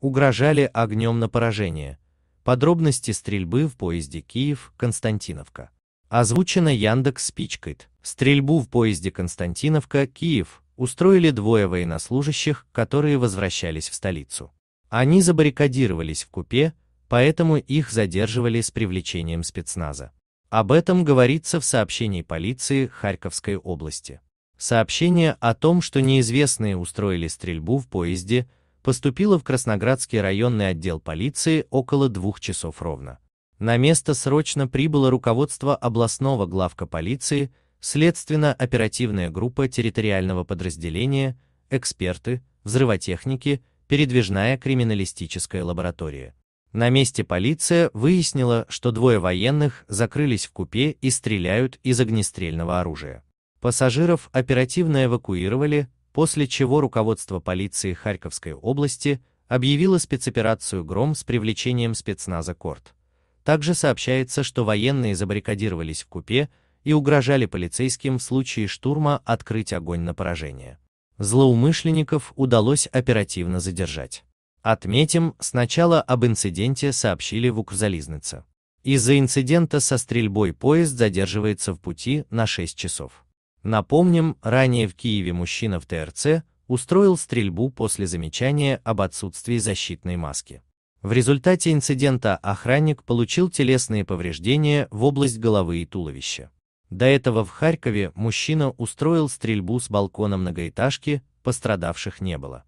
угрожали огнем на поражение. Подробности стрельбы в поезде Киев-Константиновка. Озвучено Яндекс Спичкает. Стрельбу в поезде Константиновка-Киев устроили двое военнослужащих, которые возвращались в столицу. Они забаррикадировались в купе, поэтому их задерживали с привлечением спецназа. Об этом говорится в сообщении полиции Харьковской области. Сообщение о том, что неизвестные устроили стрельбу в поезде, поступило в Красноградский районный отдел полиции около двух часов ровно. На место срочно прибыло руководство областного главка полиции, следственно-оперативная группа территориального подразделения, эксперты, взрывотехники, передвижная криминалистическая лаборатория. На месте полиция выяснила, что двое военных закрылись в купе и стреляют из огнестрельного оружия. Пассажиров оперативно эвакуировали, после чего руководство полиции Харьковской области объявило спецоперацию «Гром» с привлечением спецназа «Корт». Также сообщается, что военные забаррикадировались в купе и угрожали полицейским в случае штурма открыть огонь на поражение. Злоумышленников удалось оперативно задержать. Отметим, сначала об инциденте сообщили в Укрзализнице. Из-за инцидента со стрельбой поезд задерживается в пути на 6 часов. Напомним, ранее в Киеве мужчина в ТРЦ устроил стрельбу после замечания об отсутствии защитной маски. В результате инцидента охранник получил телесные повреждения в область головы и туловища. До этого в Харькове мужчина устроил стрельбу с балкона многоэтажки, пострадавших не было.